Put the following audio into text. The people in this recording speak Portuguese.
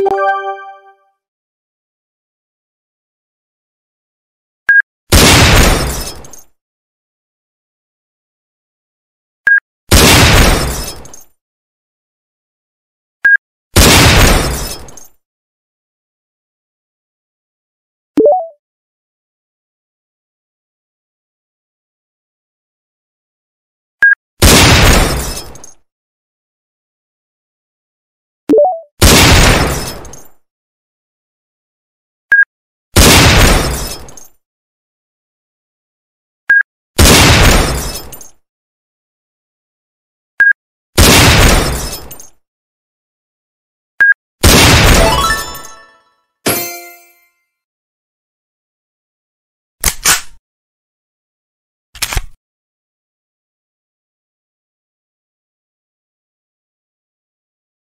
you